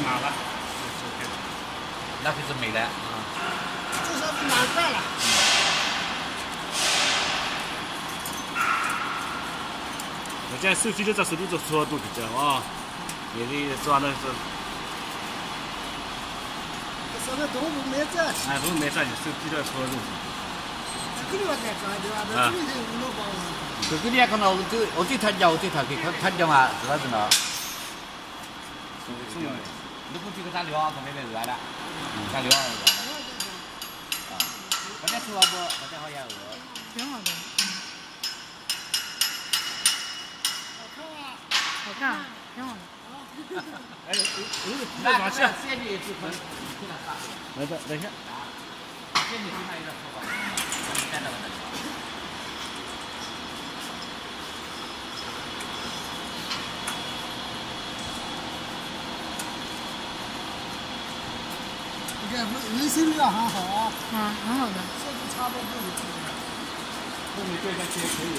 码了，那可是美的啊。至少是满载了。我这手机都在手里做搓都比较啊，也得抓的是，上面动物没在，哎，都没啥，手机都搓都。这个地方在抓对吧？那这里头五六包。这个你也看到，我对我对他讲，我对他给他他讲嘛，知道知道。你不这个咱聊，他没得热了，咱聊那个。啊，大家吃饱不？大家好像饿。挺好的。好看，挺好的。哎，那把这先去去分，来的，等一下。先去买一个好吧？再来吧。你看卫生要很好啊。啊，很好的。设计差不多就可以了。后面对上去可以。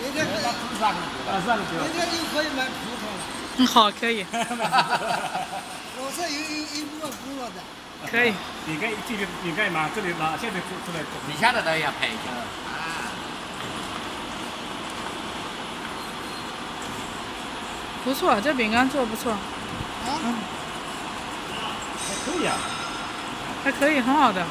明天可以。啊，算了，明天就可以买葡萄了。嗯，好，可以。我这有有一部分工作的。可以。你该这个你该嘛，这里拿现在出出来。底下的都要拍一下。不错，这饼干做不错。啊。可以啊。还可以，很好的。